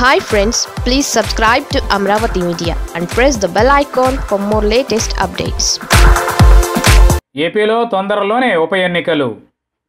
Hi friends please subscribe to Amaravati media and press the bell icon for more latest updates ఏపీలో తొందరలోనే ఉప ఎన్నికలు.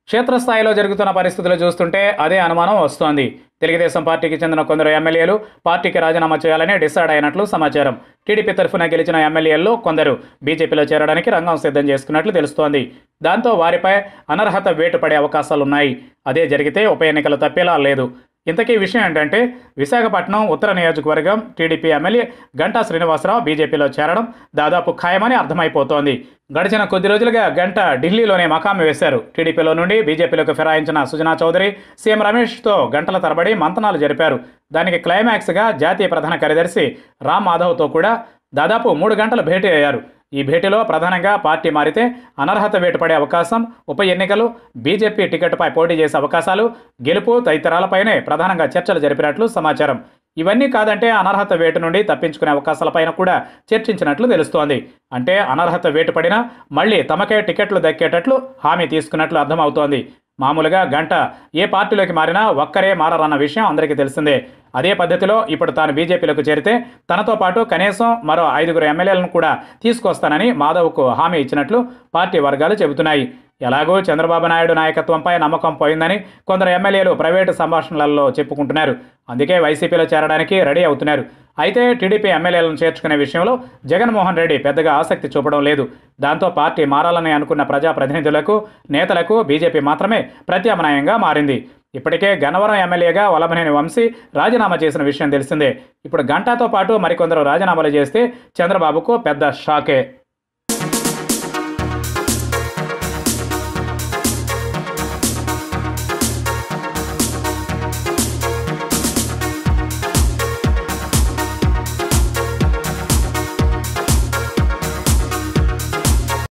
క్షేత్రస్థాయిలో జరుగుతున్న పరిస్థితులు చూస్తుంటే అదే అనుమానం వస్తోంది. తెలుగుదేశం పార్టీకి చెందిన కొందరు ఎమ్మెల్యేలు పార్టీకి రాజీనామా చేయాలని డిసైడ్ అయినట్లు సమాచారం. టీడీపీ తరఫున గెలిచిన ఎమ్మెల్యేల్లో కొందరు బీజేపీలో చేరడానికి రంగం సిద్ధం చేసుకున్నట్లు తెలుస్తోంది. దాంతో వారిపై అనర్హత వేటు పడే అవకాశాలున్నాయి. అదే జరిగితే ఉప ఎన్నికలు తప్పేలా లేదు. ఇంతకీ విషయం ఏంటంటే విశాఖపట్నం ఉత్తర నియోజకవర్గం టీడీపీ ఎమ్మెల్యే గంటా శ్రీనివాసరావు బీజేపీలో చేరడం దాదాపు ఖాయమని అర్థమైపోతోంది. గడిచిన కొద్ది రోజులుగా గంట ఢిల్లీలోనే మకామి వేశారు. టీడీపీలో నుండి బీజేపీలోకి ఫిరాయించిన సుజనా చౌదరి సీఎం రమేష్తో గంటల తరబడి మంతనాలు జరిపారు. దానికి క్లైమాక్స్గా జాతీయ ప్రధాన కార్యదర్శి రామ్ మాధవ్తో కూడా దాదాపు మూడు గంటలు భేటీ అయ్యారు. ఈ భేటీలో ప్రధానంగా పార్టీ మారితే అనర్హత వేటు పడే అవకాశం ఉప ఎన్నికలు బీజేపీ టికెట్పై పోటీ చేసే అవకాశాలు గెలుపు తదితరాలపైనే ప్రధానంగా చర్చలు జరిపినట్లు సమాచారం. ఇవన్నీ కాదంటే అనర్హత వేటు నుండి తప్పించుకునే అవకాశాలపైన కూడా చర్చించినట్లు తెలుస్తోంది. అంటే అనర్హత వేటు పడినా మళ్ళీ తమకే టికెట్లు దక్కేటట్లు హామీ తీసుకున్నట్లు అర్థమవుతోంది. మామూలుగా గంట ఏ పార్టీలోకి మారినా ఒక్కరే మారరన్న విషయం అందరికీ తెలిసిందే. అదే పద్ధతిలో ఇప్పుడు తాను బీజేపీలోకి చేరితే తనతో పాటు కనీసం మరో ఐదుగురు ఎమ్మెల్యేలను కూడా తీసుకొస్తానని మాధవ్కు హామీ ఇచ్చినట్లు పార్టీ వర్గాలు చెబుతున్నాయి. ఎలాగో చంద్రబాబు నాయుడు నాయకత్వంపై నమ్మకం పోయిందని కొందరు ఎమ్మెల్యేలు ప్రైవేటు సంభాషణలలో చెప్పుకుంటున్నారు. అందుకే వైసీపీలో చేరడానికి రెడీ అవుతున్నారు. అయితే టీడీపీ ఎమ్మెల్యేలను చేర్చుకునే విషయంలో జగన్మోహన్ రెడ్డి పెద్దగా ఆసక్తి చూపడం లేదు. దాంతో పార్టీ మారాలని అనుకున్న ప్రజాప్రతినిధులకు నేతలకు బీజేపీ మాత్రమే ప్రత్యామ్నాయంగా మారింది. ఇప్పటికే గన్నవరం ఎమ్మెల్యేగా వలభనేని వంశీ రాజీనామా చేసిన విషయం తెలిసిందే. ఇప్పుడు గంటాతో పాటు మరికొందరు రాజీనామాలు చేస్తే చంద్రబాబుకు పెద్ద షాకే.